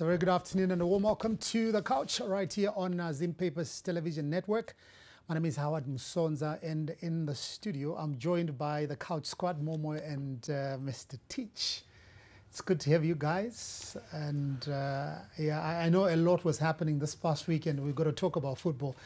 So very good afternoon and a warm welcome to The Couch right here on uh, Zim Papers Television Network. My name is Howard Musonza and in the studio I'm joined by the Couch Squad, Momo and uh, Mr. Teach. It's good to have you guys and uh, yeah, I, I know a lot was happening this past weekend. We've got to talk about football.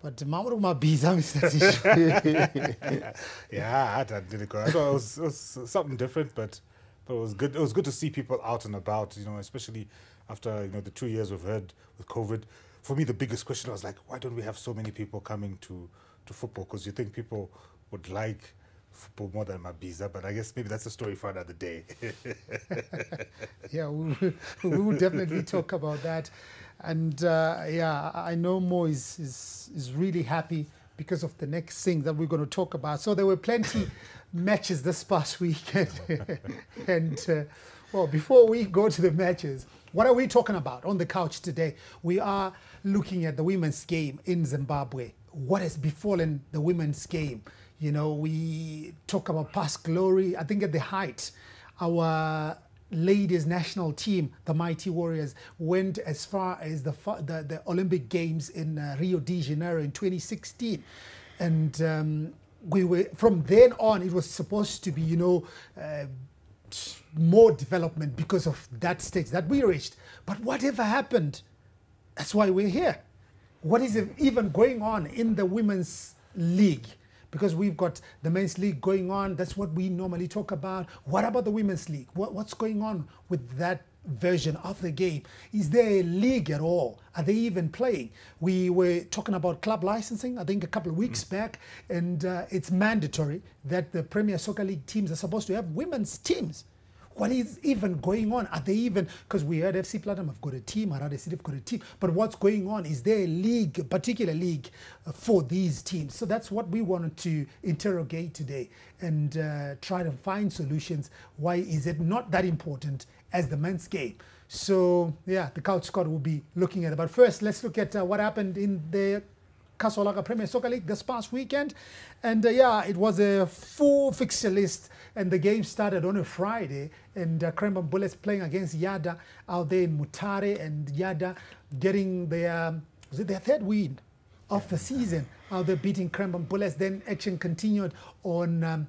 But Mamoru Mabiza, Mr. Teach. yeah, I did it. Thought it was, it was something different, but but it was good. It was good to see people out and about. You know, especially after you know the two years we've had with COVID. For me, the biggest question was like, why don't we have so many people coming to to football? Because you think people would like football more than Mabiza, but I guess maybe that's a story for another day. yeah, we, we will definitely talk about that. And uh, yeah, I know Mo is, is, is really happy because of the next thing that we're going to talk about. So there were plenty matches this past weekend. and uh, well, before we go to the matches, what are we talking about on the couch today? We are looking at the women's game in Zimbabwe. What has befallen the women's game? You know, we talk about past glory. I think at the height, our ladies national team, the Mighty Warriors, went as far as the, the, the Olympic Games in uh, Rio de Janeiro in 2016. And um, we were, from then on, it was supposed to be, you know, uh, more development because of that stage that we reached. But whatever happened, that's why we're here. What is even going on in the women's league? Because we've got the men's league going on. That's what we normally talk about. What about the women's league? What, what's going on with that version of the game? Is there a league at all? Are they even playing? We were talking about club licensing, I think, a couple of weeks mm. back, and uh, it's mandatory that the Premier Soccer League teams are supposed to have women's teams. What is even going on? Are they even, because we heard FC Platinum have got a team, Harare City have got a team, but what's going on? Is there a league, a particular league uh, for these teams? So that's what we wanted to interrogate today and uh, try to find solutions. Why is it not that important as the men's game? So yeah, the Couch Squad will be looking at it. But first, let's look at uh, what happened in the Castle Lager Premier Soccer League this past weekend. And uh, yeah, it was a full fixture list and the game started on a Friday and uh, Bullets playing against Yadah out there in Mutare and Yadah getting their, was it their third win of the season out there beating Cranborne Bullets. Then action continued on um,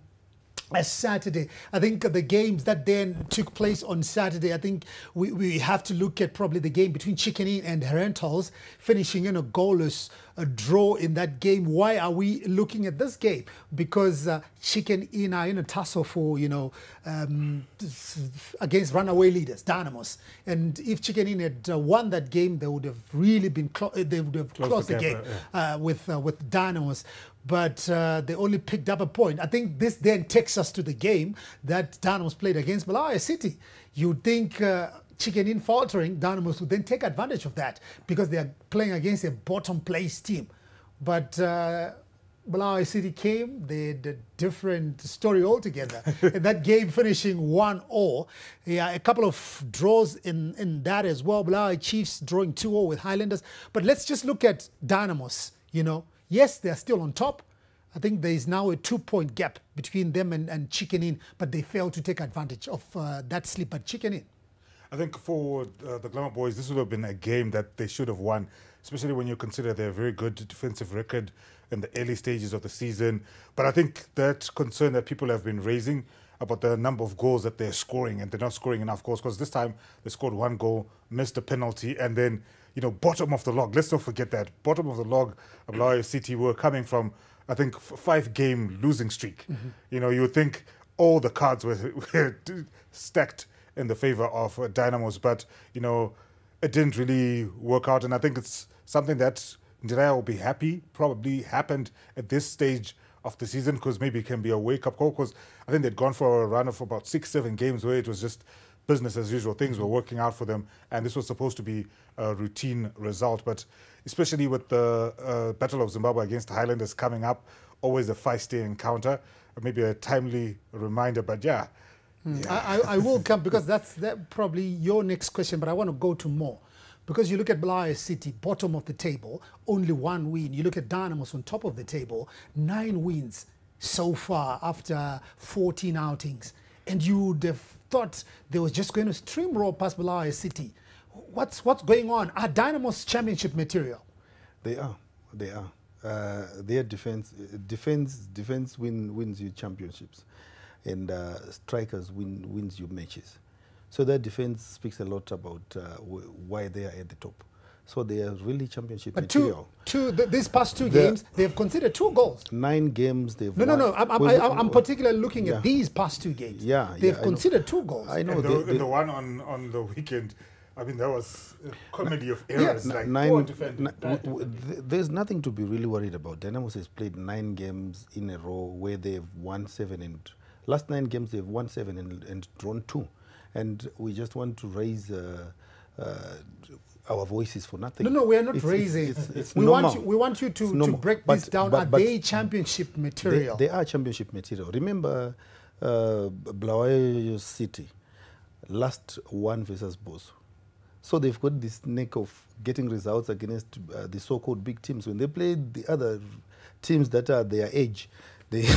a Saturday. I think the games that then took place on Saturday, I think we, we have to look at probably the game between Chicken Inn and Herentals finishing in a goalless a draw in that game. Why are we looking at this game? Because uh, Chicken Inn are in a tussle for, you know, um, against runaway leaders, Dynamos. And if Chicken Inn had uh, won that game, they would have really been, they would have closed, closed the, the game yeah. uh, with, uh, with Dynamos but uh, they only picked up a point. I think this then takes us to the game that Dynamos played against Bulawayo City. You'd think uh, Chicken Inn faltering, Dynamos would then take advantage of that because they are playing against a bottom place team. But uh, City came, they had a different story altogether. and that game finishing 1 0. Yeah, a couple of draws in, in that as well. Bulawayo Chiefs drawing 2 0 with Highlanders. But let's just look at Dynamos, you know. Yes, they're still on top. I think there is now a two-point gap between them and, and Chicken Inn, but they failed to take advantage of uh, that slip at Chicken Inn. I think for uh, the Glamour Boys, this would have been a game that they should have won, especially when you consider their very good defensive record in the early stages of the season. But I think that concern that people have been raising about the number of goals that they're scoring and they're not scoring enough goals because this time they scored one goal, missed a penalty, and then you know, bottom of the log. Let's not forget that. Bottom of the log, Bulawayo City were coming from, I think, five game losing streak. Mm -hmm. You know, you would think all the cards were, were stacked in the favor of uh, Dynamos, but, you know, it didn't really work out. And I think it's something that Ndiraya will be happy probably happened at this stage of the season because maybe it can be a wake up call because I think they'd gone for a run of about six, seven games where it was just business as usual. Things were working out for them, and this was supposed to be a routine result. But especially with the uh, Battle of Zimbabwe against the Highlanders coming up, always a feisty encounter. Maybe a timely reminder, but yeah. Mm. yeah. I, I, will come because that's that probably your next question, but I want to go to more. Because you look at Bulawayo City, bottom of the table, only one win. You look at Dynamos on top of the table, nine wins so far after 14 outings. And you would have thought they were just going to streamroll past Bulawayo City. what's what's going on? Are Dynamos championship material? They are. They are. Uh, their defense, defense, defense win, wins you championships, and uh, strikers win wins you matches. So their defense speaks a lot about uh, why they are at the top. So they are really championship but material. Two, two, th these past two the, games, they've conceded two goals. Nine games they've No, won. no, no. I'm, I'm, I'm, I'm particularly looking yeah. at these past two games. Yeah, They've yeah, conceded two goals. I know. And the, they, they, the one on, on the weekend, I mean, that was a comedy of errors. Yeah. Like, nine, poor defending, ni- bad w- w- defending. th- there's nothing to be really worried about. Dynamos has played nine games in a row where they've won seven and last nine games they've won seven and, and drawn two, and we just want to raise uh, uh, our voices for nothing. No, no, we are not It's- raising. it's- it's we want you, we want you to, to break But- this down. but- are they championship material? they are championship material. Remember, uh, Bulawayo City last one versus Boso. So they've got this knack of getting results against uh, the so-called big teams. When they play the other teams that are their age, they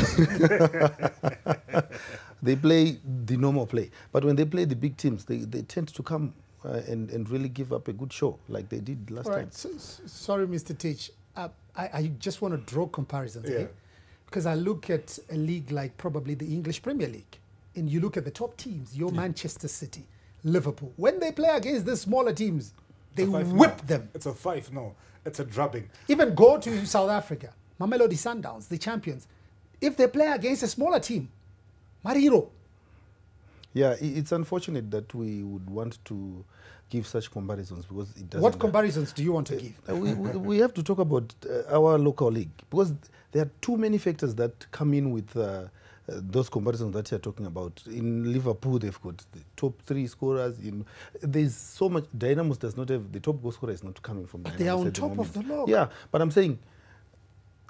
they play the normal play. But when they play the big teams, they, they tend to come uh, and, and really give up a good show like they did last All time. right. So, sorry, Mr. Teach. Uh, I, I just want to draw comparisons Yeah. here. Because I look at a league like probably the English Premier League, and you look at the top teams, your Manchester City, Liverpool. When they play against the smaller teams, they It's a five, whip no. them. It's a five, no. It's a drubbing. Even go to South Africa, Mamelodi Sundowns, the champions. If they play against a smaller team, Mariro, Yeah, it's unfortunate that we would want to give such comparisons because it doesn't. what comparisons do you want to give? Uh, we, we, we have to talk about uh, our local league because there are too many factors that come in with uh, uh, those comparisons that you're talking about. In Liverpool, they've got the top three scorers. In there's so much. Dynamos does not have the top goal scorer is not coming from. But they are on at the top of the log. Yeah, but I'm saying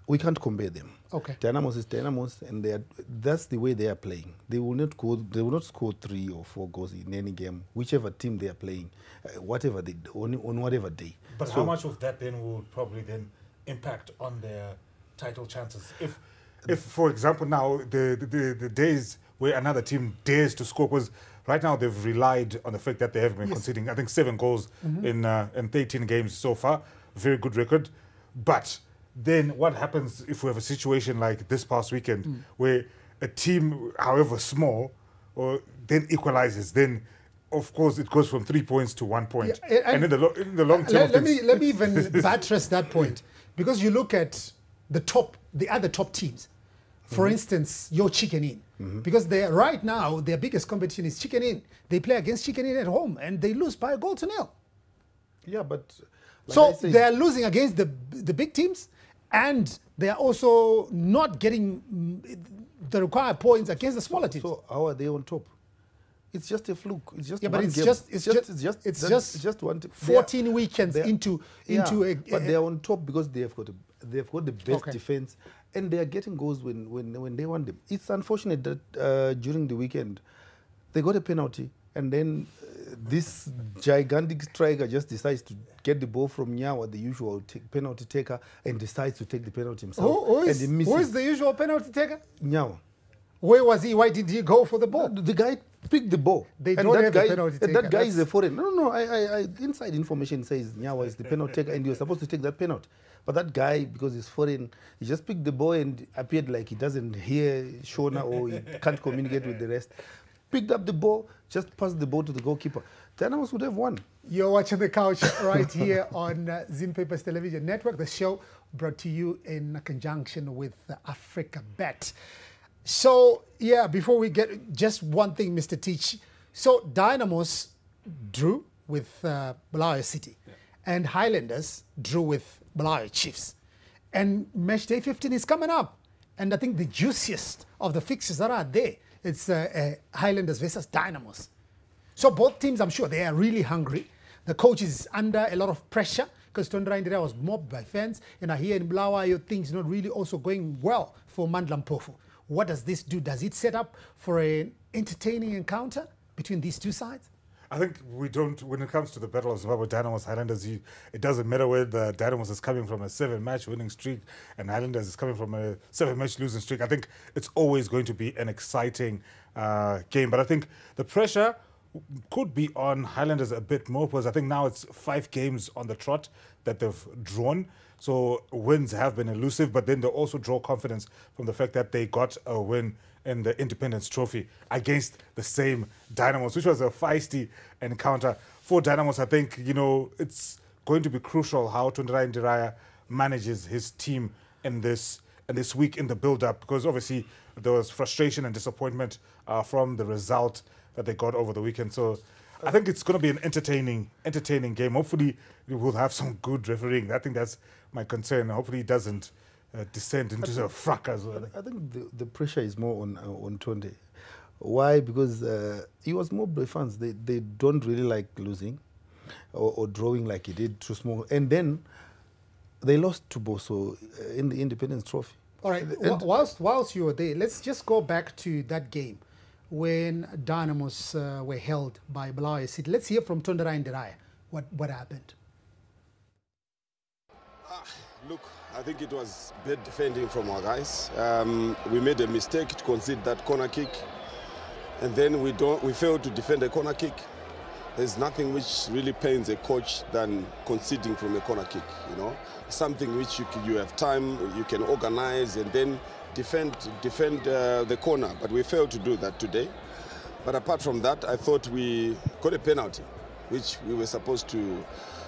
we can't compare them. Okay. Dynamos is Dynamos, and they are, that's the way they are playing. They will not go. They will not score three or four goals in any game, whichever team they are playing, uh, whatever they on, on whatever day. But So- how much of that then will probably then impact on their title chances? If, if for example, now the, the, the days where another team dares to score, because right now they've relied on the fact that they have been Yes. conceding, I think, seven goals in, uh, in 13 games so far. Very good record. But then what happens if we have a situation like this past weekend Mm. where a team, however small, or then equalizes, then of course it goes from three points to one point. Yeah, and, and- in the, lo- in the long term, let, let me let me even buttress that point. Because you look at the top the other top teams. For Mm-hmm. instance your Chicken Inn. Because they are right now their biggest competition is Chicken Inn. They play against Chicken Inn at home and they lose by a goal to nil. Yeah, but like so I said, they are losing against the the big teams and they are also not getting the required points against the smaller teams So how are they on top? It's just a fluke. It's just Yeah, but it's game. just- it's just- it's just it's that- just it's just one. t- they are- 14 weekends are- into yeah, into a, but they are on top because they have got a, they've got the best Okay. defense and they are getting goals when when when they want them. It's unfortunate that uh, during the weekend they got a penalty and then this gigantic striker just decides to get the ball from Nyawa, the usual penalty taker, and decides to take the penalty himself. who, who, and is, he misses. is the usual penalty taker Nyawa. where was he why did he go for the ball The, the guy picked the ball. They and don't that have a guy, penalty taker, That guy is a that's- foreign. No, no, no. I, I, I, inside information says Nyawa is the penalty taker, and you're supposed to take that penalty. But that guy, because he's foreign, he just picked the ball and appeared like he doesn't hear Shona or he can't communicate with the rest. Picked up the ball, just passed the ball to the goalkeeper. Dynamos would have won. You're watching The Couch right here on uh, Zim Papers Television Network. The show brought to you in conjunction with uh, Africa Bet. So, yeah, before we get just one thing, Mr. Teach. So, Dynamos drew with uh, Bulawayo City, and Highlanders drew with Bulawayo Chiefs. And match day 15 is coming up. And I think the juiciest of the fixtures that are there, it's uh, uh, Highlanders versus Dynamos. So both teams, I'm sure, they are really hungry. The coach is under a lot of pressure because Tonderai Ndiraya was mobbed by fans. And I hear in Bulawayo things not really also going well for Mandla Mpofu. What does this do? Does it set up for an entertaining encounter between these two sides? I think we don't, when it comes to the Battle of Zimbabwe Dynamos Highlanders, you, it doesn't matter whether Dynamos is coming from a seven match winning streak and Highlanders is coming from a seven match losing streak. I think it's always going to be an exciting uh, game. But I think the pressure could be on Highlanders a bit more because I think now it's five games on the trot that they've drawn. So wins have been elusive, but then they also draw confidence from the fact that they got a win in the Independence Trophy against the same Dynamos, which was a feisty encounter. For Dynamos, I think, you know, it's going to be crucial how Tonderai Ndiraya manages his team in this in this week in the build-up because obviously there was frustration and disappointment uh, from the result that they got over the weekend. So I think it's going to be an entertaining entertaining game. Hopefully we'll have some good refereeing. I think that's my concern. Hopefully it doesndoesn't uh, descend into a fracas. I think the, the pressure is more on uh, on Tonde. Why? Because uh, he was more fans. They they don't really like losing or, or drawing like he did to small. And then they lost to Boso uh, in the Independence Trophy. All right. And- whilst whilst you were there, let's just go back to that game when Dynamos uh, were held by Bulawayo City. Let's hear from Tonderai Ndiraya what what happened. Look, I think it was bad defending from our guys. Um, we made a mistake to concede that corner kick, and then we don't. We failed to defend a corner kick. There's nothing which really pains a coach than conceding from a corner kick. You know, something which you you have time, you can organize, and then defend defend uh, the corner. But we failed to do that today. But apart from that, I thought we got a penalty, which we were supposed to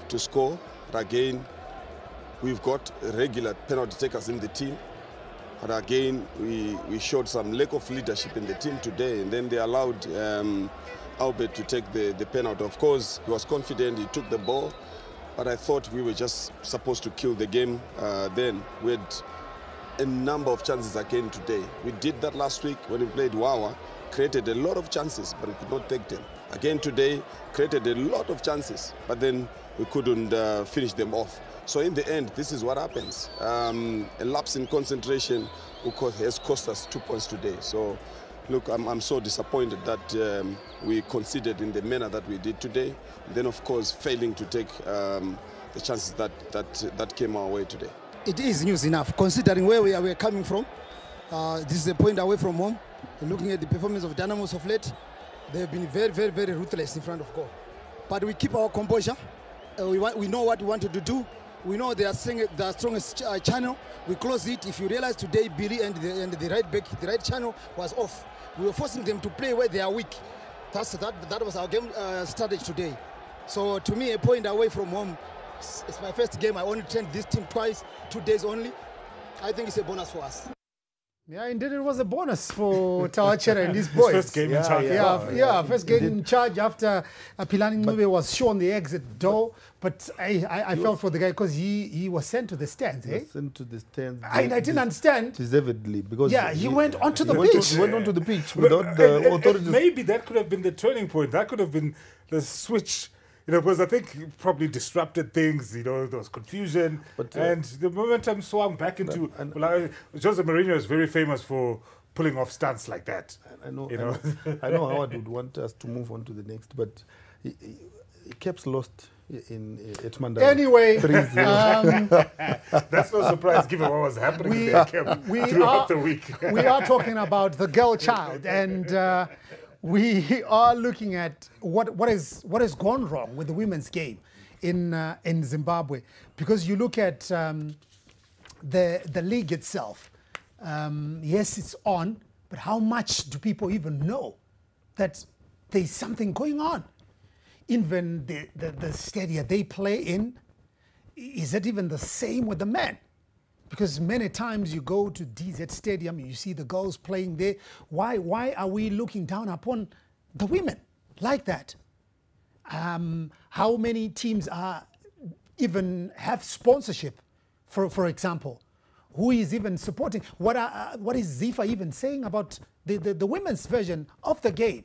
to score. But again, We've got regular penalty takers in the team. But again, we, we showed some lack of leadership in the team today, and then they allowed um, Albert to take the, the penalty. Of course, he was confident, he took the ball, but I thought we were just supposed to kill the game uh, then. We had a number of chances again today. We did that last week when we played Wawa, created a lot of chances, but we could not take them. Again today, created a lot of chances, but then we couldn't uh, finish them off. So in the end, this is what happens. Um, a lapse in concentration has cost us two points today. So look, I'm, I'm so disappointed that um, we conceded in the manner that we did today. Then of course, failing to take um, the chances that, that, that came our way today. it is news enough considering where we are, we are coming from. Uh, this is a point away from home. Looking at the performance of Dynamos of late, they have been very, very, very ruthless in front of goal. But we keep our composure. Uh, we, want, we know what we wanted to do. We know they are saying the strongest uh, channel. We close it. If you realize today, Billy and the, and the right back, the right channel was off. We were forcing them to play where they are weak. That's, that, that was our game uh, strategy today. So to me, a point away from home. It's, it's my first game. I only trained this team twice, two days only. I think it's a bonus for us. Yeah, indeed, it was a bonus for Tawachere and his boys. first game in Yeah, charge. Yeah, yeah, first game in charge after uh, Philani Ncube was shown the exit door. But I, I, I felt for the guy because he, he was sent to the stands, eh? Sent to the stands. I, I didn't understand. Deservedly, because Yeah, he went onto the he went pitch. he went onto the pitch without and- the and- and authorities. Maybe that could have been the turning point. That could have been the switch. You know, because I think probably disrupted things. You know, there was confusion, But, uh, and the momentum swung back into. and- well, I, Jose Mourinho is very famous for pulling off stunts like that. I know, You I know? know, I know Howard would want us to move on to the next, but he, he, he kept lost in uh, at Mandela. Anyway, um, That's no surprise given what was happening we, in their camp we, throughout are, the week. we are talking about the girl child, and uh, we are looking at what, what, is, what has gone wrong with the women's game in, uh, in Zimbabwe. Because you look at um, the, the league itself, um, yes, it's on, but how much do people even know that there's something going on? Even the, the, the stadia they play in, is it even the same with the men? Because many times you go to DZ Stadium, you see the girls playing there. Why, why are we looking down upon the women like that? Um, how many teams are even have sponsorship, for, for example? Who is even supporting? What, are, uh, what is Zifa even saying about the, the, the women's version of the game?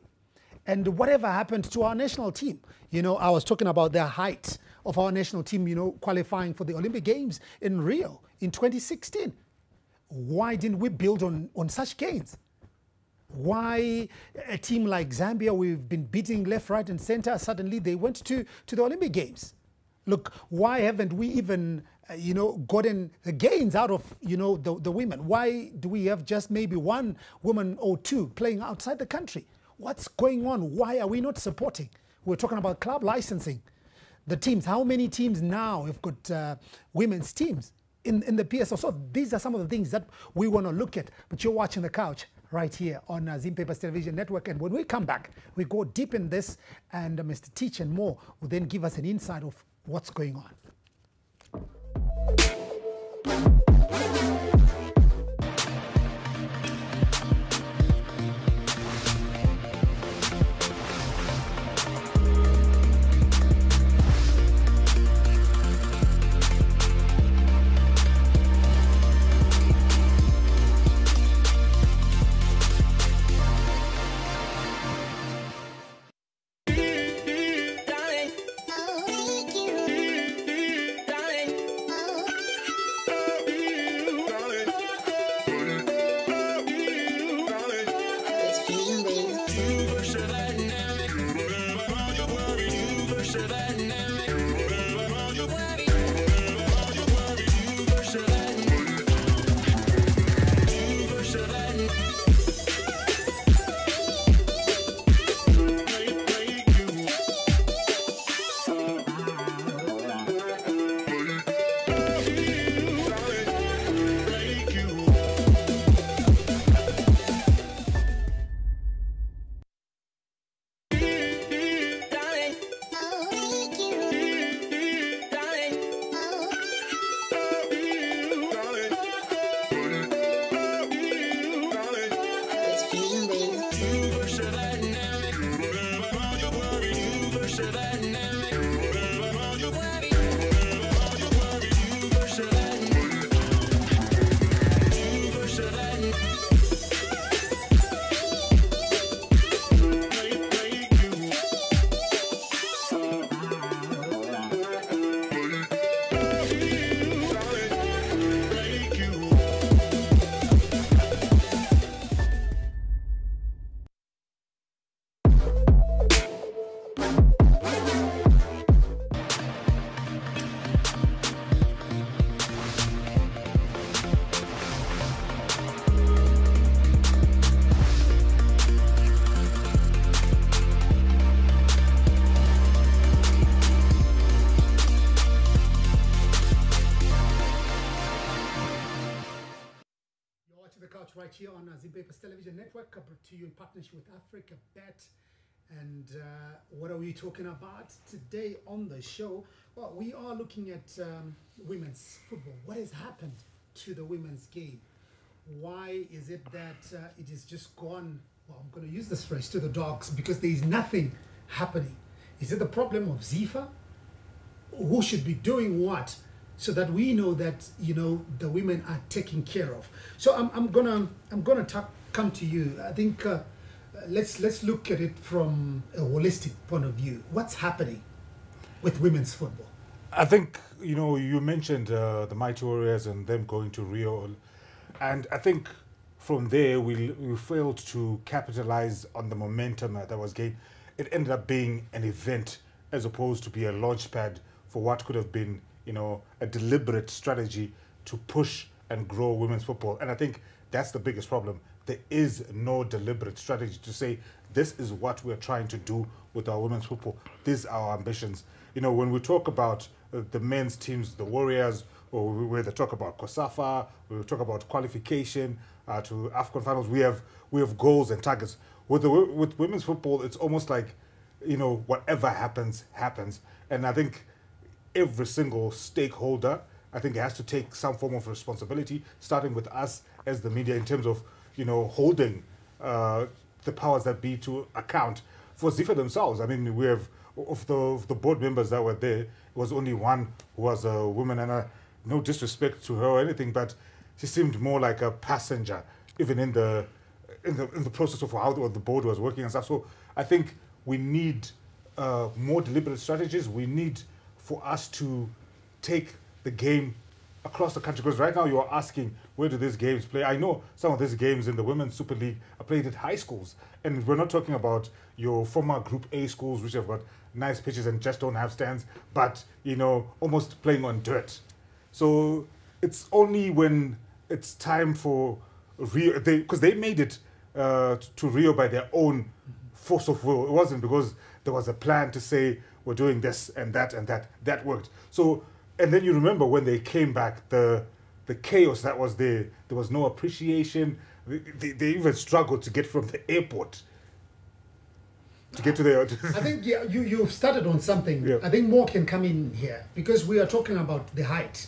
And whatever happened to our national team? You know, I was talking about their height of our national team, you know, qualifying for the Olympic Games in Rio in 2016. Why didn't we build on, on such gains? Why a team like Zambia, we've been beating left, right, and center, suddenly they went to, to the Olympic Games? Look, why haven't we even, uh, you know, gotten the gains out of, you know, the, the women? Why do we have just maybe one woman or two playing outside the country? What's going on? Why are we not supporting? We're talking about club licensing. The teams, how many teams now have got uh, women's teams in, in the PSL? So these are some of the things that we want to look at. But you're watching the couch right here on uh, Zim Papers Television Network. And when we come back, we go deep in this, and uh, Mr. Teach and more will then give us an insight of what's going on. What are we talking about today on the show? Well, we are looking at um, women's football. What has happened to the women's game? Why is it that uh, it is just gone? Well, I'm going to use this phrase to the dogs because there is nothing happening. Is it the problem of ZIFA? Who should be doing what? so that we know that you know the women are taken care of. So I'm, I'm gonna I'm gonna talk, come to you. I think uh, let's let's look at it from a holistic point of view. What's happening with women's football? I think you know you mentioned uh, the Mighty Warriors and them going to Rio, and I think from there we we failed to capitalize on the momentum that was gained. It ended up being an event as opposed to be a launch pad for what could have been you know, a deliberate strategy to push and grow women's football. And I think that's the biggest problem. There is no deliberate strategy to say this is what we're trying to do with our women's football. These are our ambitions. You know, when we talk about uh, the men's teams, the Warriors, or where they talk about COSAFA, we talk about qualification uh, to AFCON finals, we have we have goals and targets. With the with women's football, it's almost like, you know, whatever happens, happens. And I think every single stakeholder, I think, has to take some form of responsibility, starting with us as the media in terms of, you know, holding uh, the powers that be to account for Zifa themselves. I mean, we have, of the, of the board members that were there, it was only one who was a woman, and uh, no disrespect to her or anything, but she seemed more like a passenger, even in the in the in the process of how the, board was working and stuff. So I think we need uh, more deliberate strategies. We need for us to take the game across the country? Because right now you are asking, where do these games play? I know some of these games in the Women's Super League are played at high schools. And we're not talking about your former Group A schools, which have got nice pitches and just don't have stands, but, you know, almost playing on dirt. So it's only when it's time for Rio, because they, they, made it uh, to Rio by their own force of will. It wasn't because there was a plan to say we're doing this and that and that. That worked. So, and then you remember when they came back, the the chaos that was there. There was no appreciation. They, they, even struggled to get from the airport to get to the. I think yeah, you you've started on something. Yeah. I think more can come in here because we are talking about the height,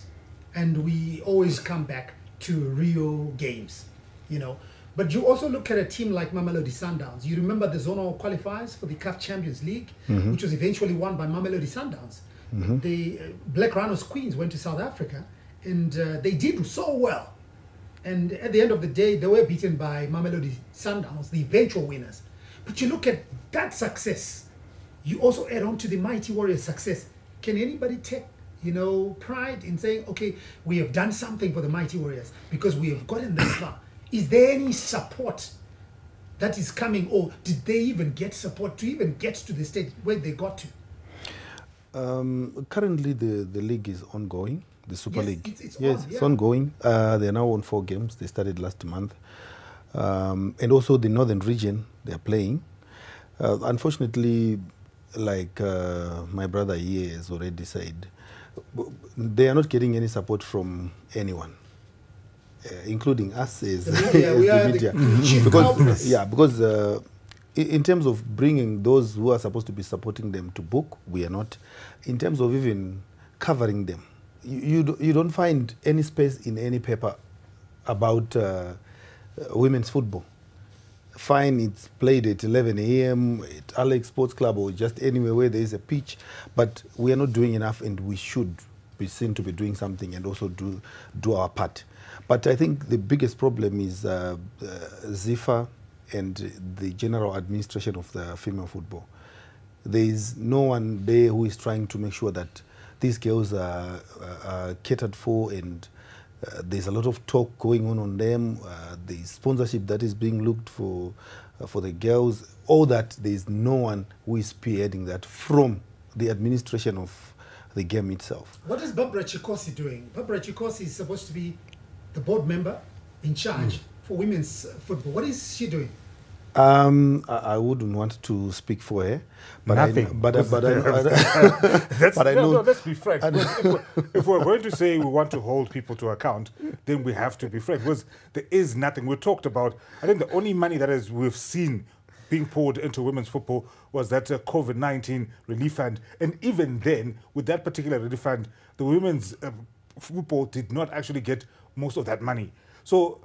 and we always come back to Rio Games, you know. But you also look at a team like Mamelodi Sundowns. You remember the zonal qualifiers for the CAF Champions League, which was eventually won by Mamelodi Sundowns. The uh, Black Rhinos Queens went to South Africa, and uh, they did so well. And at the end of the day, they were beaten by Mamelodi Sundowns, the eventual winners. But you look at that success, you also add on to the Mighty Warriors' success. Can anybody take, you know, pride in saying, okay, we have done something for the Mighty Warriors because we have gotten this far? Is there any support that is coming, or did they even get support to even get to the stage where they got to? Um, currently, the, the league is ongoing. The Super Yes, League. it's- it's yes, on, it's ongoing. Uh, they are now on four games. They started last month, um, and also the northern region they are playing. Uh, unfortunately, like uh, my brother here has already said, they are not getting any support from anyone. Uh, including us as, The media, as the are the media. chief because yeah because uh, in terms of bringing those who are supposed to be supporting them to book we are not in terms of even covering them you you, do, you don't find any space in any paper about uh, women's football. Fine it's played at 11 a.m at alex sports club or just anywhere where there is a pitch but we are not doing enough and we should be seen to be doing something and also do do our part. But i think the biggest problem is uh, uh, zifa and the general administration of the female football. There is no one there who is trying to make sure that these girls are, are catered for and uh, there's a lot of talk going on on them. Uh, there's sponsorship that is being looked for uh, for the girls. All that there's no one who is spearheading that from the administration of the game itself. What is Barbara Chikosi doing? Barbara Chikosi is supposed to be the board member in charge for women's uh, football. What is she doing? Um, I, I wouldn't want to speak for her, but Nothing. I, but I- but That's, but I know no, let's be frank. If, we're, if we're going to say we want to hold people to account, then we have to be frank. Because there is nothing. We talked about, I think the only money that is we've seen being poured into women's football was that uh, COVID 19 relief fund. And even then, with that particular relief fund, the women's uh, football did not actually get most of that money. So,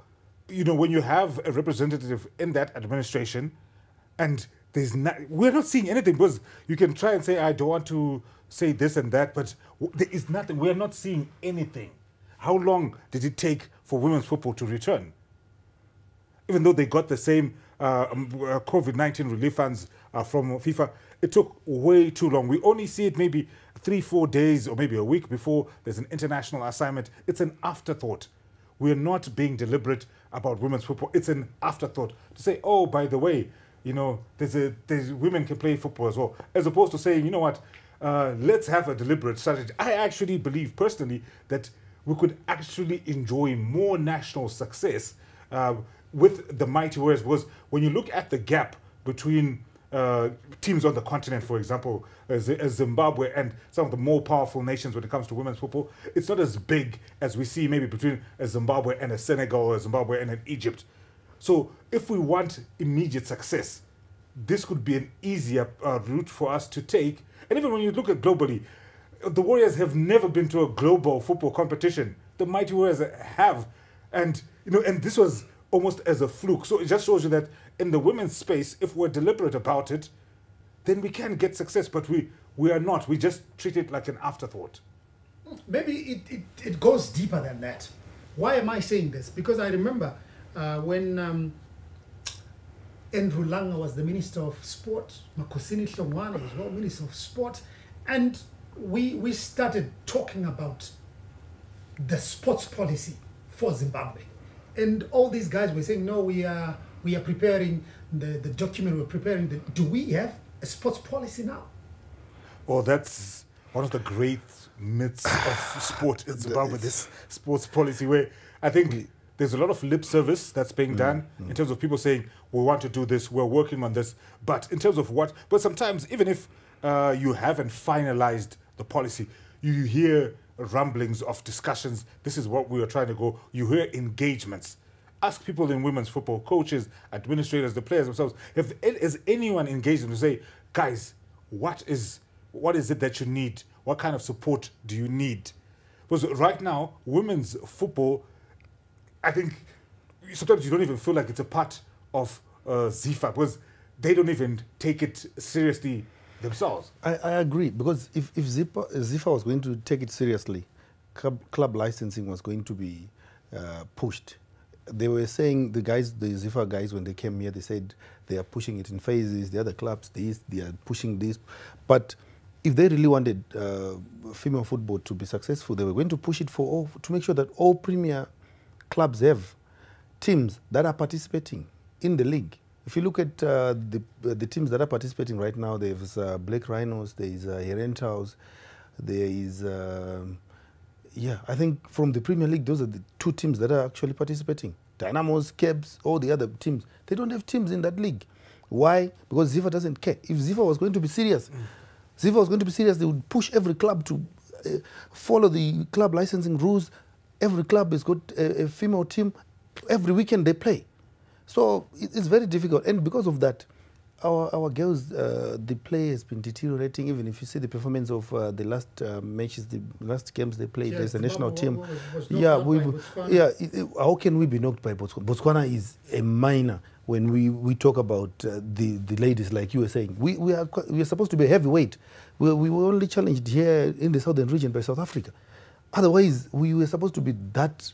you know, when you have a representative in that administration, and there's not we're not seeing anything because you can try and say i don't want to say this and that but there is nothing. We're not seeing anything. How long did it take for women's football to return? Even though they got the same uh, um, uh, covid-19 relief funds uh, from fifa it took way too long. We only see it maybe three four days or maybe a week before there's an international assignment. It's an afterthought. We're not being deliberate about women's football. It's an afterthought to say, oh, by the way, you know, there's a there's women can play football as well, as opposed to saying, you know what, uh, let's have a deliberate strategy. I actually believe personally that we could actually enjoy more national success uh, with the mighty warriors. Because when you look at the gap between uh, teams on the continent, for example, as, as Zimbabwe and some of the more powerful nations when it comes to women's football, it's not as big as we see maybe between a Zimbabwe and a Senegal or a Zimbabwe and an Egypt. So if we want immediate success, this could be an easier uh, route for us to take. And even when you look at globally, the Warriors have never been to a global football competition. The Mighty Warriors have, and you know, and this was almost as a fluke. So it just shows you that in the women's space, if we're deliberate about it, then we can get success. But we we are not. We just treat it like an afterthought. Maybe it, it, it goes deeper than that. Why am I saying this? Because I remember uh, when um, Andrew Langa was the Minister of Sport, Makhosini Hlongwane was well Minister of Sport, and we, we started talking about the sports policy for Zimbabwe. And all these guys were saying, no, we are, we are preparing the, the document, we're preparing the, do we have a sports policy now? Well, that's one of the great myths of sport in Zimbabwe. This sports policy, where I think there's a lot of lip service that's being done in terms of people saying we want to do this, we're working on this. But in terms of what, but sometimes even if uh, you haven't finalized the policy, you hear rumblings of discussions. This is what we are trying to go. You hear engagements. Ask people in women's football, coaches, administrators, the players themselves. If is anyone engaged to say, guys, what is what is it that you need? What kind of support do you need? Because right now, women's football, I think sometimes you don't even feel like it's a part of uh, ZIFA because they don't even take it seriously themselves. I, I agree because if if Zifa was going to take it seriously, club, club licensing was going to be uh, pushed. They were saying the guys, the Zifa guys, when they came here, they said they are pushing it in phases. The other clubs, this, they are pushing this, but if they really wanted uh, female football to be successful, they were going to push it for all, to make sure that all premier clubs have teams that are participating in the league. If you look at uh, the uh, the teams that are participating right now, there's uh, Black Rhinos, there is uh, Herentals, there is um yeah, I think from the Premier League, those are the two teams that are actually participating. Dynamos, Cebs, all the other teams. They don't have teams in that league. Why? Because Zifa doesn't care. If Zifa was going to be serious, Zifa was going to be serious, they would push every club to uh, follow the club licensing rules. Every club has got a, a female team. Every weekend they play. So it's very difficult. And because of that, our, our girls, uh, the play has been deteriorating. Even if you see the performance of uh, the last uh, matches, the last games they played, Yeah, there's a national team. was- was knocked yeah, we, by we- Botswana. yeah. it- it- how can we be knocked by Botswana? Botswana is a minor when we, we talk about uh, the the ladies, like you were saying. We we are we are supposed to be a heavyweight. We, we were only challenged here in the southern region by South Africa. Otherwise, we were supposed to be that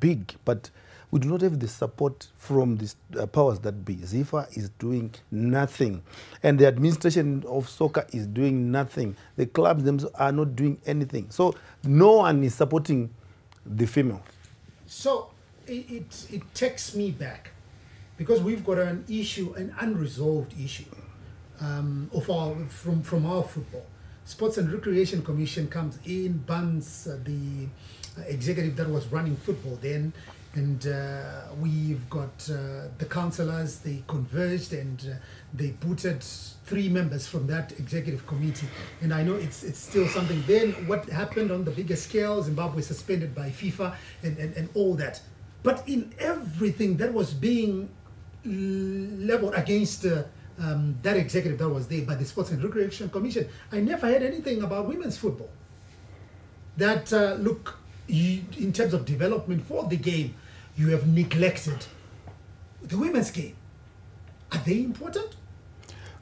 big, but we do not have the support from the uh, powers that be. ZIFA is doing nothing, and the administration of soccer is doing nothing. The clubs themselves are not doing anything. So no one is supporting the female. So it, it, it takes me back because we've got an issue, an unresolved issue um, of our from from our football. Sports and Recreation Commission comes in, bans uh, the uh, executive that was running football then, and uh, we've got uh, the councillors. They converged and uh, they booted three members from that executive committee. And I know it's it's still something. Then what happened on the bigger scale? Zimbabwe suspended by FIFA and, and, and all that. But in everything that was being leveled against uh, um, that executive that was there by the Sports and Recreation Commission, I never heard anything about women's football. That uh, look, in terms of development for the game, you have neglected the women's game. Are they important?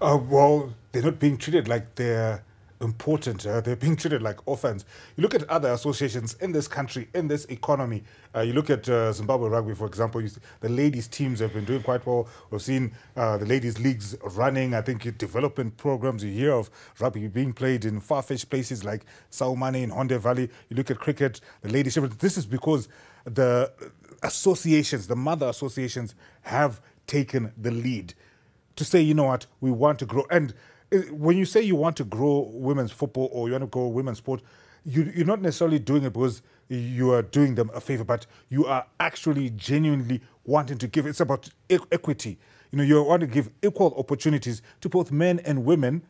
Uh, well, they're not being treated like they're important. Uh, they're being treated like orphans. You look at other associations in this country, in this economy. Uh, you look at uh, Zimbabwe Rugby, for example. See, the ladies' teams have been doing quite well. We've seen uh, the ladies' leagues running. I think development programs. You hear of rugby being played in far-fetched places like Saumane in Honde Valley. You look at cricket, the ladies. This is because the associations, the mother associations, have taken the lead to say, you know what, we want to grow. And uh, when you say you want to grow women's football or you want to grow women's sport, you, you're not necessarily doing it because you are doing them a favor, but you are actually genuinely wanting to give. It's about e- equity. You know, you want to give equal opportunities to both men and women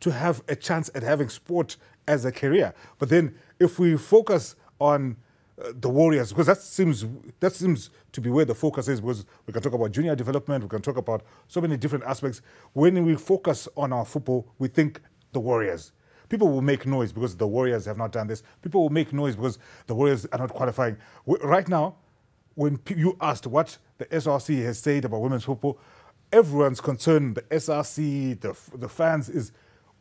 to have a chance at having sport as a career. But then, if we focus on uh, the Warriors, because that seems that seems to be where the focus is. Because we can talk about junior development, we can talk about so many different aspects. When we focus on our football, we think the Warriors. People will make noise because the Warriors have not done this. People will make noise because the Warriors are not qualifying. W- Right now, when you asked what the SRC has said about women's football, everyone's concern, the SRC, the, the fans, is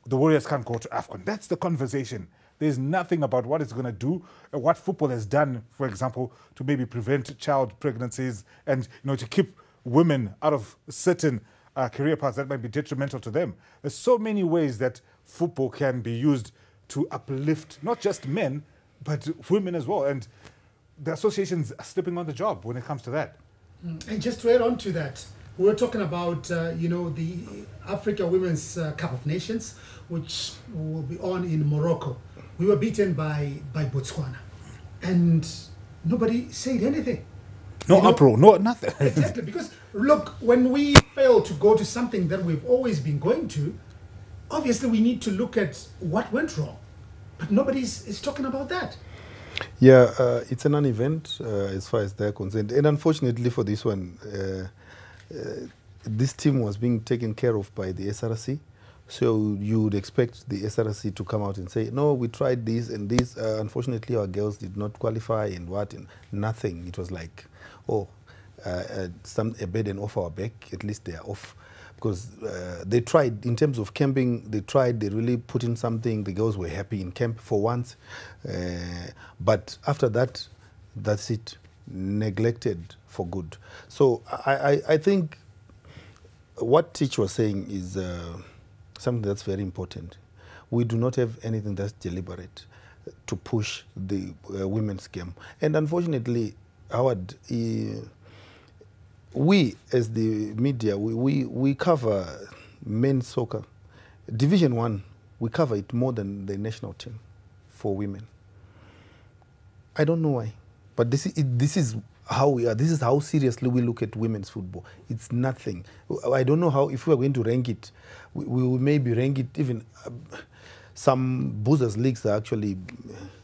the Warriors can't go to AFCON. That's the conversation. There's nothing about what it's going to do, uh, what football has done, for example, to maybe prevent child pregnancies and you know to keep women out of certain uh, career paths that might be detrimental to them. There's so many ways that football can be used to uplift not just men, but women as well. And the associations are slipping on the job when it comes to that. And just to add on to that, we were talking about uh, you know the Africa Women's uh, Cup of Nations, which will be on in Morocco. We were beaten by by Botswana, and nobody said anything. No You know- uproar, no nothing. exactly because look when we fail to go to something that we've always been going to obviously we need to look at what went wrong but nobody's is talking about that Yeah, uh, it's an non-event uh, as far as they're concerned, and unfortunately for this one, uh, uh, this team was being taken care of by the SRC. So you would expect the SRC to come out and say, "No, we tried this and this. Uh, unfortunately, our girls did not qualify, and what? And nothing. It was like, oh, uh, uh, some a burden off our back. At least they are off." because uh, they tried in terms of camping they tried they really put in something the girls were happy in camp for once uh, but after that that's it neglected for good so i, I, I think what teach was saying is uh, something that's very important. We do not have anything that's deliberate to push the uh, women's game. And unfortunately howard uh, we as the media we, we, we cover men's soccer. Division one we cover it more than the national team for women. I don't know why but this is, this is how we are this is how seriously we look at women's football it's nothing i don't know how if we are going to rank it we, we will maybe rank it even uh, some boozers leagues are actually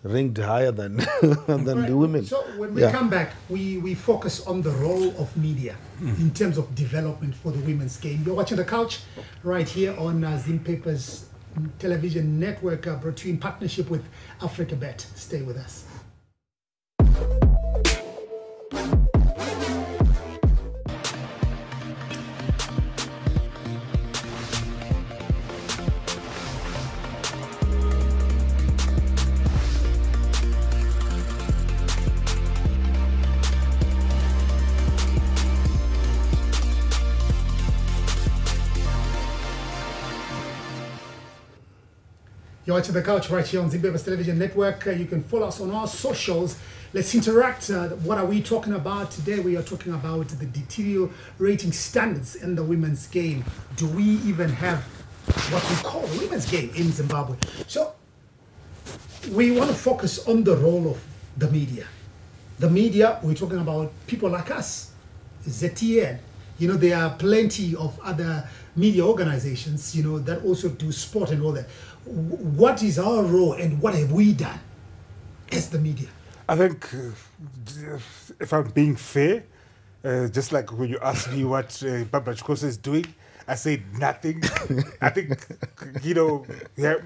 ranked higher than than Right. the women So when we Yeah. come back, we, we focus on the role of media in terms of development for the women's game. You're watching The Couch right here on uh, Zim Papers television network uh, brought to you in partnership with Africa Bet. Stay with us. You're watching The Couch right here on Zimbabwe's Television Network. Uh, you can follow us on our socials. Let's interact. Uh, what are we talking about today? We are talking about the deteriorating standards in the women's game. Do we even have what we call the women's game in Zimbabwe? So we want to focus on the role of the media. The media, we're talking about people like us, ZTN. You know, there are plenty of other media organizations, you know, that also do sport and all that. W- What is our role and what have we done as the media? I think, uh, if I'm being fair, uh, just like when you asked me what uh, Barbara Chikosi is doing, I say nothing. I think, you know,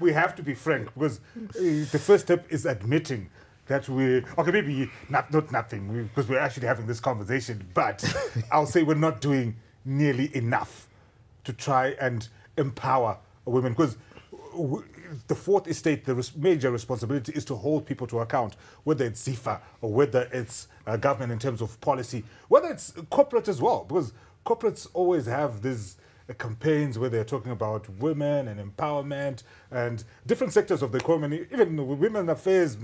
we have, to be frank because uh, the first step is admitting that we, okay, maybe not, not nothing because we're actually having this conversation, but I'll say we're not doing nearly enough to try and empower women because w- the fourth estate, the major responsibility is to hold people to account, whether it's ZIFA or whether it's uh, government in terms of policy, whether it's corporate as well, because corporates always have these uh, campaigns where they're talking about women and empowerment and different sectors of the economy, even women affairs,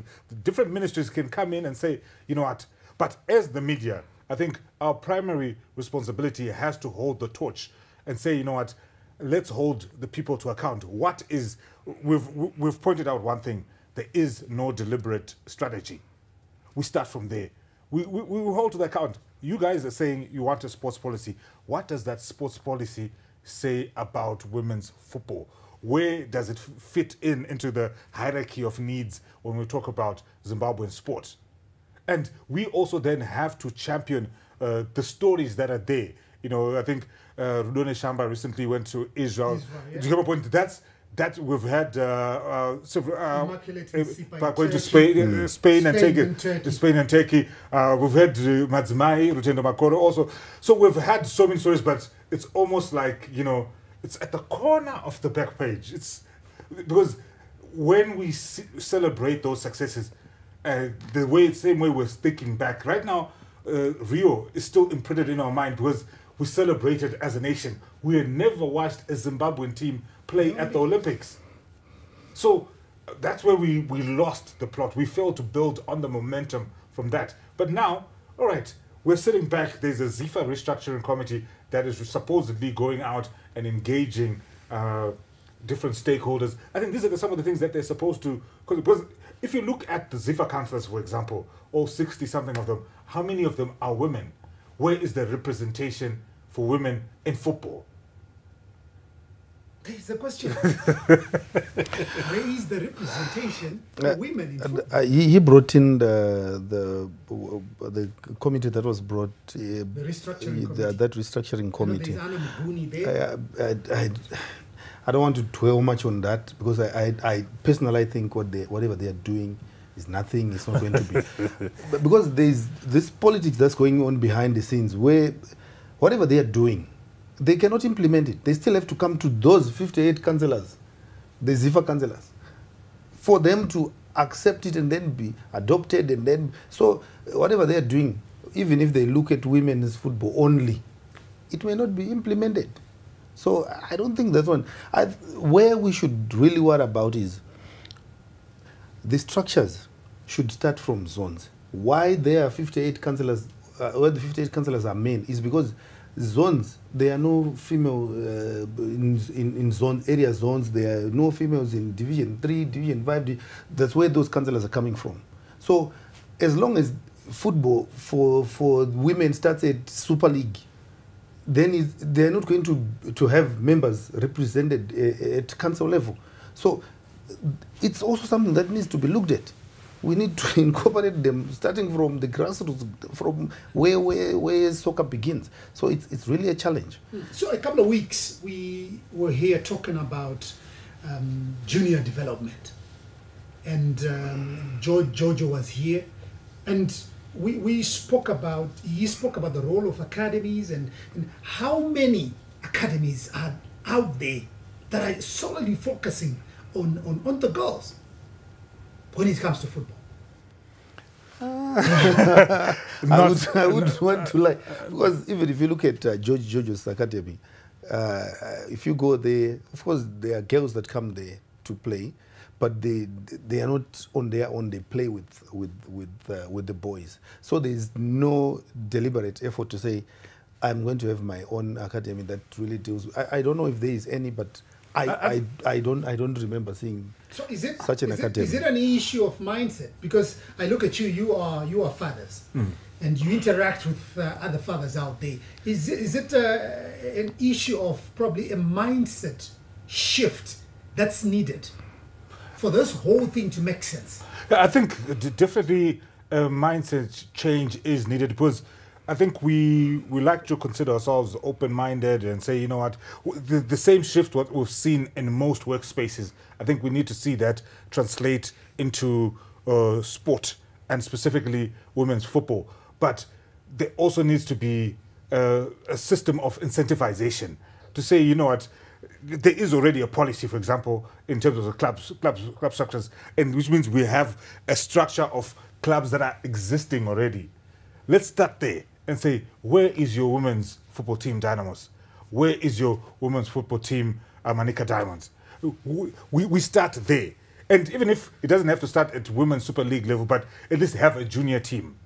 different ministries can come in and say, you know what, but as the media, I think our primary responsibility has to hold the torch and say, you know what, let's hold the people to account. What is, we've, we've pointed out one thing there is no deliberate strategy. We start from there. We, we, we hold to the account. You guys are saying you want a sports policy. What does that sports policy say about women's football? Where does it fit in into the hierarchy of needs when we talk about Zimbabwean sport? And we also then have to champion uh, the stories that are there. You know, I think uh, Rudo Neshamba recently went to Israel. Israel, yeah. Do you get my point? That's that we've had uh, uh, several, uh, uh, Tsipa in by going to Turkey. Spain, uh, Spain and Turkey, and Turkey. Spain and Turkey. Uh, we've had uh, Madzimai, Rutendo Makore also. So we've had so many stories, but it's almost like you know, it's at the corner of the back page. It's because when we ce- celebrate those successes, uh, the way same way we're thinking back right now, uh, Rio is still imprinted in our mind because we celebrated as a nation. We had never watched a Zimbabwean team play at the Olympics. So that's where we, we lost the plot. We failed to build on the momentum from that. But now, all right, we're sitting back. There's a ZIFA restructuring committee that is supposedly going out and engaging uh, different stakeholders. I think these are the, some of the things that they're supposed to. Cause, because if you look at the ZIFA councillors, for example, all 60 something of them, how many of them are women? Where is the representation for women in football? There's the question. Where is the representation for Uh, women in football? uh, he, he brought in the the the committee that was brought. Uh, The restructuring the- committee. that restructuring You know, committee. there's Anna there. I, I, I, I don't want to dwell much on that because I, I, I personally I think what they, whatever they are doing is nothing. It's not going to be. but because there's this politics that's going on behind the scenes where whatever they are doing, they cannot implement it. They still have to come to those 58 councillors, the ZIFA councillors, for them to accept it and then be adopted and then so whatever they are doing, even if they look at women's football only, it may not be implemented. So I don't think that's one. I, where we should really worry about is the structures should start from zones. Why there are 58 councillors, uh, the 58 councillors are men, is because zones, there are no female uh, in, in, in zone, area zones, there are no females in Division 3, Division 5. That's where those councillors are coming from. So as long as football for, for women starts at Super League, then they're not going to, to have members represented uh, at council level. So it's also something that needs to be looked at. We need to incorporate them starting from the grassroots, from where, where, where soccer begins. So it's, it's really a challenge. So a couple of weeks we were here talking about um, junior development, and um, was here, and we, we spoke about he spoke about the role of academies and, and how many academies are out there that are solely focusing on, on, on the girls when it comes to football. I would, I would want to like because even if you look at uh, George George's academy, uh, if you go there, of course there are girls that come there to play, but they they are not on their own. They play with with with uh, with the boys. So there is no deliberate effort to say, I'm going to have my own academy that really deals. With, I, I don't know if there is any, but I, I- I, I don't I don't remember seeing. So is it Such an is academy. is it an issue of mindset? Because I look at you, you are you are fathers, and you interact with uh, other fathers out there. Is it, is it uh, an issue of probably a mindset shift that's needed for this whole thing to make sense? I think definitely a mindset change is needed because I think we we like to consider ourselves open-minded and say, you know what, the, the same shift what we've seen in most workspaces. I think we need to see that translate into uh, sport and specifically women's football. But there also needs to be uh, a system of incentivization to say, you know what, there is already a policy, for example, in terms of the clubs, clubs, club structures, and which means we have a structure of clubs that are existing already. Let's start there and say, where is your women's football team, Dynamos? Where is your women's football team, uh, Manica Diamonds? We, we, we start there. And even if it doesn't have to start at women's Super League level, but at least have a junior team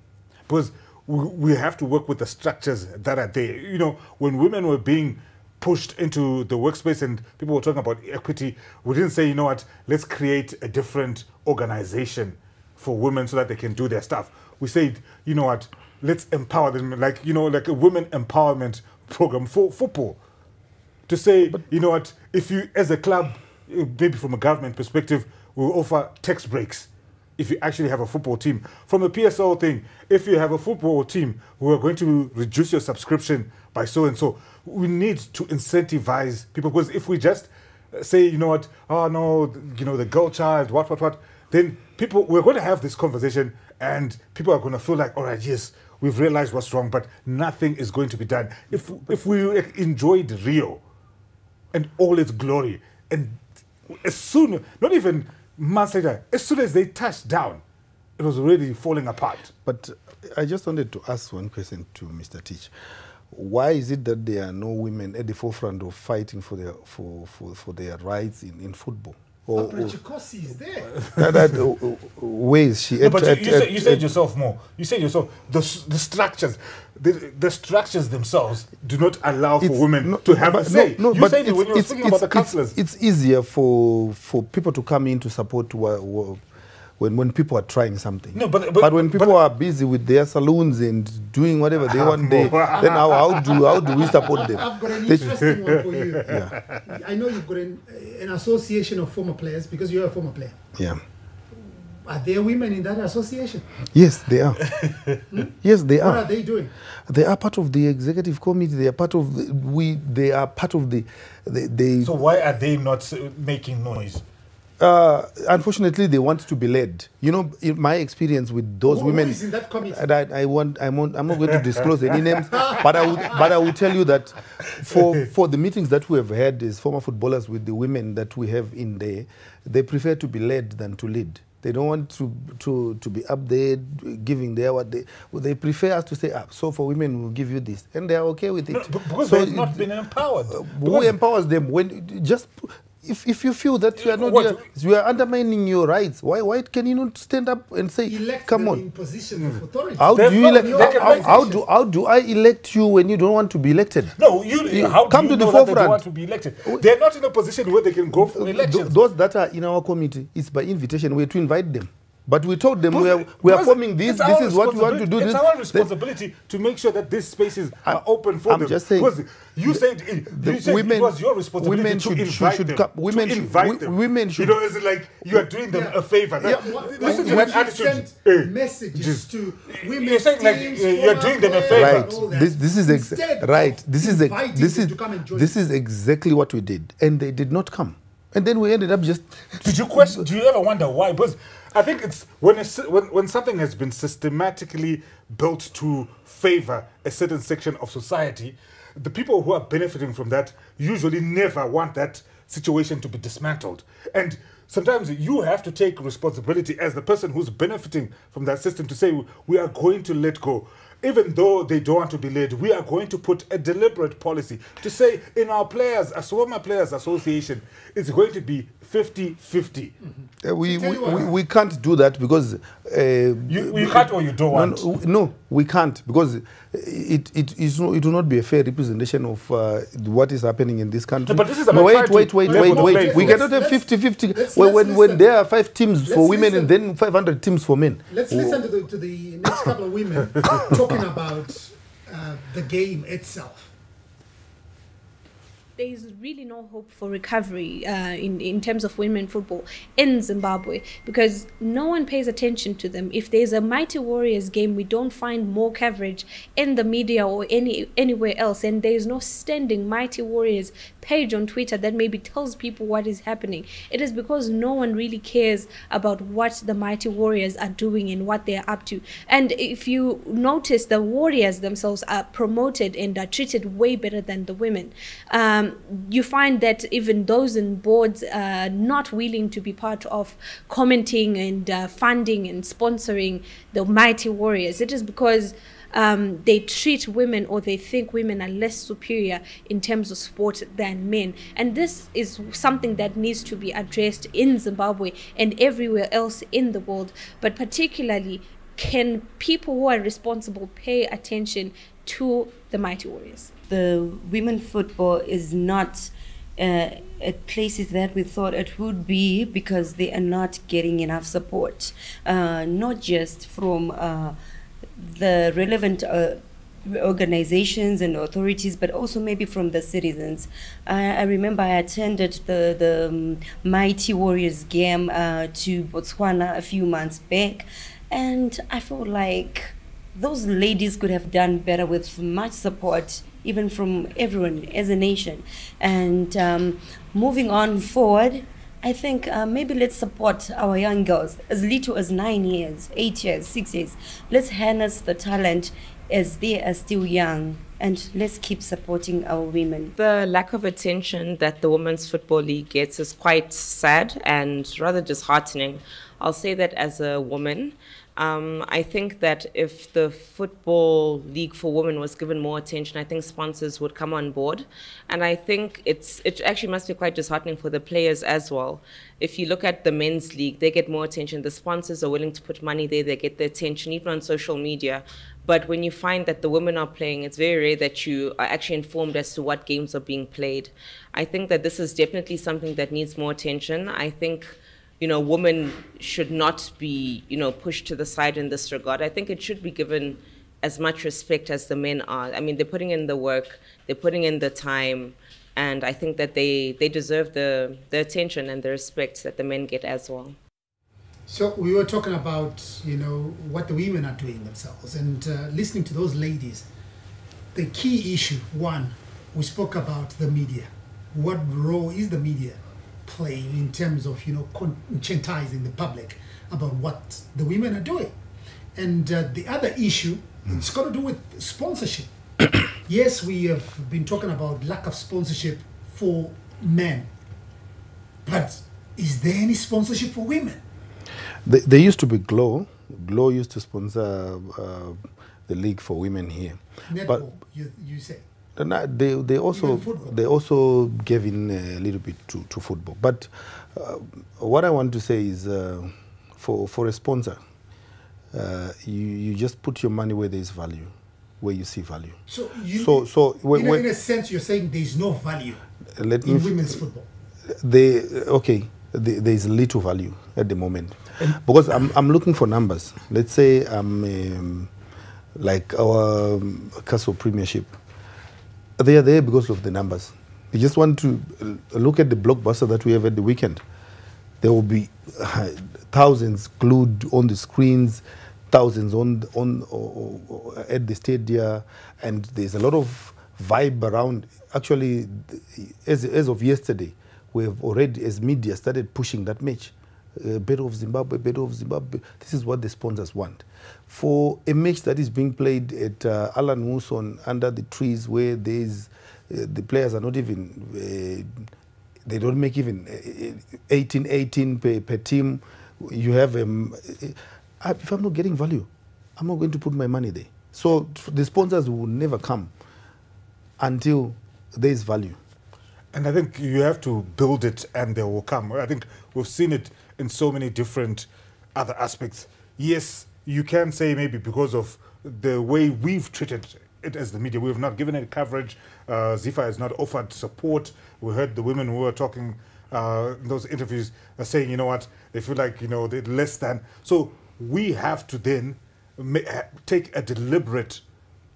because we, we have to work with the structures that are there. You know, when women were being pushed into the workspace and people were talking about equity, we didn't say, you know what, let's create a different organization for women so that they can do their stuff. We said, you know what, let's empower them, like, you know, like a women empowerment program for football. To say, you know what, if you, as a club, maybe from a government perspective, we will offer tax breaks. If you actually have a football team. From the PSO thing, if you have a football team who are going to reduce your subscription by so and so, we need to incentivize people because if we just say, you know what, oh no, you know, the girl child, what, what, what, then people, we're going to have this conversation and people are going to feel like, all right, yes, we've realized what's wrong, but nothing is going to be done. If, if we enjoyed Rio, and all its glory. And as soon, not even months later, as soon as they touched down, it was already falling apart. But I just wanted to ask one question to Mr. Teach. Why is it that there are no women at the forefront of fighting for their for, for, for their rights in, in football? Or, or Aprechikosi is there. that, that, uh, uh, she? No, but at- you, you, said, you said at- yourself more. You said yourself the, the structures, the, the structures themselves do not allow for it's- women no, to have a say. No, no, you but said it it's, when you were speaking about the it's- councillors. It's, easier for for people to come in to support wha- wha- when, when people are trying something. No, but- but- but when but- people are busy with their saloons and doing whatever they ah, want, they, then how, how do how do we support them? I've got an interesting one for you. I know you've got an, an association of former players because you're a former player. Yeah. Are there women in that association? Yes, they are. Hmm? yes, they What are are. they doing? They are part of the executive committee. They are part of the, we. They are part of the. They. they So why are they not making noise? Uh, unfortunately, they want to be led. You know, in my experience with those Who- who women. is in that committee? I, I want. I'm, on, I'm not going to disclose any names, but I would. But I will tell you that for for the meetings that we have had as former footballers with the women that we have in there, they prefer to be led than to lead. They don't want to to to be up there giving their what they. They prefer us to say, ah, so for women we'll give you this, and they are okay with it. No, because So they've not been empowered. who empowers them when just if, if you feel that you are not What- you are undermining your rights why why can you not stand up and say Elect come on in positions of authority. how They've do you elect, how, how do how do I elect you when you don't want to be elected? No, you, You how come do you to the know that they don't forefront. want to be elected? They're not in a position where they can go for uh, Th- elections. those that are in our committee, it's by invitation. We're to invite them, but we told them we are we are forming this. This is what we want to do. responsibility- It's this, our then- responsibility to make sure that these spaces are open for I'm them. just saying, Because you said, it, the you said women- it was your responsibility women to should- invite should them. come- women to should- invite wi- them. women should- You know, it's like you are doing them Yeah. a favor. Yeah. What- Listen to we that should attitude. send Eh, messages just- to you're women. saying like, uh, you're doing them a favor. right this this is ex- Instead right this is this is to come and join this is exactly what we did and they did not come and then we ended up just Did you question? Do you ever wonder why? Because I think it's when it's, when when something has been systematically built to favor a certain section of society, the people who are benefiting from that usually never want that situation to be dismantled. And sometimes you have to take responsibility as the person who's benefiting from that system to say we are going to let go. Even though they don't want to be led, we are going to put a deliberate policy to say in our players, as former players association, it's going to be 50 50. Uh, we, we, we, we can't do that because uh, You, you can't or you don't want. no, no, we can't because it it it will not be a fair representation of uh, what is happening in this country. No, but this is about wait, wait, wait, wait, wait. playing We cannot have 50-50 let's- when, let's when, when there are five teams for Let's women and then 500 teams for men. Let's listen to the, to the next couple of women talking about uh, the game itself. There is really no hope for recovery uh, in, in terms of women football in Zimbabwe because no one pays attention to them. If there's a Mighty Warriors game, we don't find more coverage in the media or any anywhere else, and there is no standing Mighty Warriors page on Twitter that maybe tells people what is happening. It is because no one really cares about what the Mighty Warriors are doing and what they are up to. And if you notice, the Warriors themselves are promoted and are treated way better than the women. Um, you find that even those in boards are not willing to be part of commenting and uh, funding and sponsoring the Mighty Warriors. It is because um, they treat women or they think women are less superior in terms of sport than men. And this is something that needs to be addressed in Zimbabwe and everywhere else in the world, but particularly can people who are responsible pay attention to the Mighty Warriors? The women football is not uh, at places that we thought it would be because they are not getting enough support, uh, not just from uh, the relevant. Uh, organizations and authorities but also maybe from the citizens i, I remember i attended the, the um, mighty warriors game uh, to botswana a few months back and i felt like those ladies could have done better with much support even from everyone as a nation and um, moving on forward i think uh, maybe let's support our young girls as little as nine years eight years six years let's harness the talent as they are still young and let's keep supporting our women The lack of attention that the Women's Football League gets is quite sad and rather disheartening. I'll say that as a woman. Um, I think that if the Football League for Women was given more attention, I think sponsors would come on board. And I think it's it actually must be quite disheartening for the players as well. If you look at the men's league, they get more attention. The sponsors are willing to put money there, they get the attention, even on social media. But when you find that the women are playing, it's very rare that you are actually informed as to what games are being played. I think that this is definitely something that needs more attention. I think you know, women should not be, you know, pushed to the side in this regard. I think it should be given as much respect as the men are. I mean, they're putting in the work, they're putting in the time, and I think that they, they deserve the, the attention and the respect that the men get as well. So we were talking about, you know, what the women are doing themselves, and uh, listening to those ladies. The key issue, one, we spoke about the media. What role is the media playing in terms of, you know, conscientizing the public about what the women are doing? And uh, the other issue, it's got to do with sponsorship. yes, we have been talking about lack of sponsorship for men, but is there any sponsorship for women? There, there used to be Glow. Glow used to sponsor uh, the league for women here. Netball, you, you say. They they also they also gave in a little bit to, to football. But uh, what I want to say is, uh, for for a sponsor, uh, you you just put your money where there is value, where you see value. So, you, So- so in, a, in a sense, you're saying there's no value Let in women's football. they okay the- there is little value at the moment because I'm, I'm looking for numbers let's say um, um like our um, castle premiership they are there because of the numbers? You just want to uh, look at the blockbuster that we have at the weekend. There will be uh, thousands glued on the screens thousands on on o- at the stadia and there's a lot of vibe around. Actually as, as of yesterday we have already as media started pushing that match uh, Battle of Zimbabwe Battle of Zimbabwe. This is what the sponsors want. For a match that is being played at uh, Allan Wilson under the trees where there's uh, the players are not even uh, they don't make even uh, 18 18 per, per team. You have um, uh, if i'm not getting value i'm not going to put my money there. So the sponsors will never come until there is value. And I think you have to build it and they will come. I think we've seen it in so many different other aspects. Yes, you can say maybe because of the way we've treated it as the media, we have not given it coverage. Uh, Zifa has not offered support. We heard the women who were talking uh, in those interviews are saying, you know what, they feel like, you know, they're less than. So we have to then ma- take a deliberate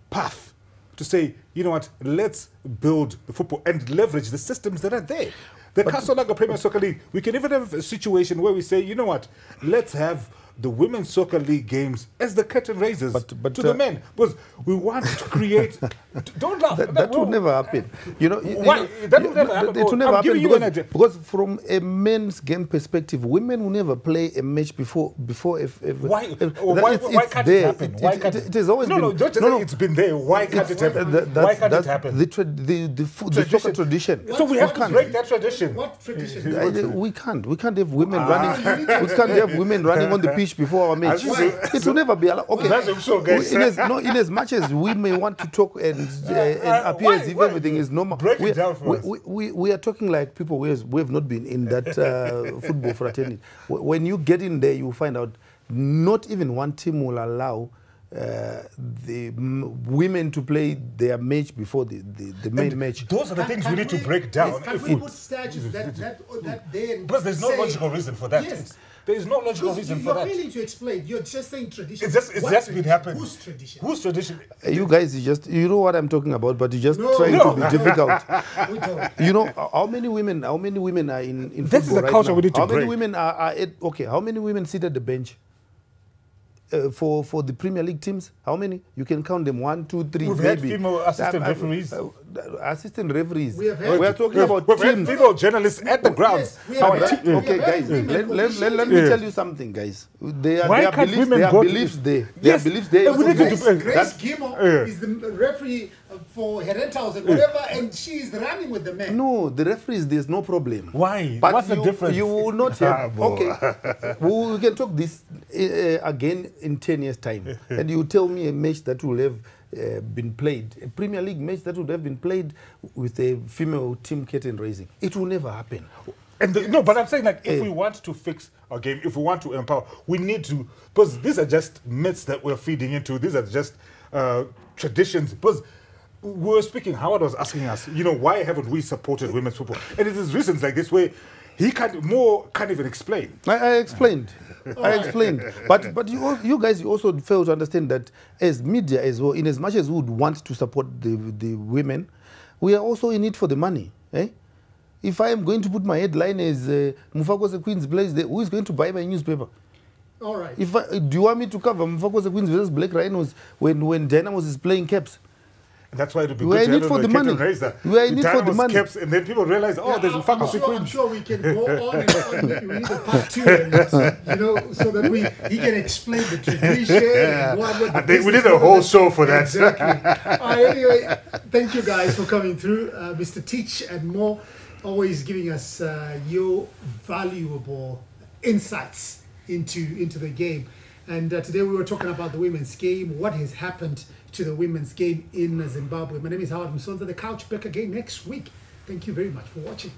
path to say, you know what, let's build the football and leverage the systems that are there. The Castle Lager Premier Soccer League, we can even have a situation where we say, you know what, let's have the Women's Soccer League games as the curtain raisers But- but, to the uh, men. Because we want to create. don't laugh. that, that would never happen. You know, you- you Why? know, That you- would never happen. It will Oh, never I'm giving happen you an because, idea. because from a men's game perspective, women will never play a match before before. If, if Why, if- why, it's- why it's can't there. it happen? Why can't it, it has always no, been. No, don't just say it's been there. Why can't it happen? that- that's- why can't that's it happen? The, tra- the, the, fo- the soccer tradition. So we have to can't. break that tradition. What tradition? We can't. We can't have women Ah. running. we can't have women running on the pitch before our match. Why? It will never be allowed. Okay. That's what I'm guys. In as, no, in as much as we may want to talk and, uh, and Uh, appear why- as if why? everything is normal, Break it we, down for we, us. we, we, we are talking like people who, has, who have not been in that uh, football fraternity. Wh- When you get in there, you find out not even one team will allow. Uh, the m- women to play their match before the, the, the main And match. Those are the Can- things can we need to break down. Can If we we- put statutes that that that then Because there's no say- logical reason for that. Yes. There is no logical Because reason you- for you're failing to explain. You're just saying tradition. It's just, it's What just been tradition? happening. Whose tradition? Whose tradition? Uh, You guys, you just you know what I'm talking about, but you're just No. trying No. to be difficult. We don't. You know uh, how many women? How many women are in in This is football the right culture now? we need to How many women are, are at, okay? How many women sit at the bench? Uh, for for the Premier League teams, how many? You can count them. One, two, three. We've had female assistant Uh, uh, referees. uh, assistant referees. We have had- We are talking We've- about we've had teams. female journalists at the grounds. Yes, we have that- had- we have okay, guys, women let, let, let, let me Yeah. tell you something, guys. There are, Why there are can't beliefs, women there are go beliefs there. There Yes, are beliefs there. and we need to Grace, do- Grace Gimo Yeah. is the referee for Herentals and whatever, and she is running with the men. No, the referees, there's no problem. Why? But What's the difference? You will not Ah, have. boy. okay, we, we can talk this uh, again in 10 years' time. and you tell me a match that will have uh, been played, a Premier League match that would have been played with a female team curtain raising. It will never happen. And the, no, but I'm saying like if Eh. we want to fix our game, if we want to empower, we need to because these are just myths that we're feeding into. These are just uh, traditions. Because we were speaking, Howard was asking us, you know, why haven't we supported women's football? And it is reasons like this where he can't more can't even explain. I, I explained. I explained. But but you you guys you also fail to understand that as media as well, in as much as we would want to support the the women, we are also in it for the money. Eh? If I am going to put my headline as uh, Mufakose Queen's place, there, who is going to buy my newspaper? All right. If I, do you want me to cover Mufakose Queen's versus Black Rhinos when when Dynamos is playing caps? And that's why it would be We are good in to it have for a the Captain money. Razor. We are in The it for the money. Caps, and then people realize, oh, there's I'm, Mfaka I'm, sure, I'm sure we can go on and on. We need a part two, and, you know, so that we he can explain the tradition and what, what the think we did a whole show for that. Exactly. All right, anyway, thank you guys for coming through, uh, Mr. Teach and more, always giving us uh, your valuable insights into into the game. And uh, today we were talking about the women's game, what has happened to the women's game in Zimbabwe. My name is Howard Musonza. The Couch back again next week. Thank you very much for watching.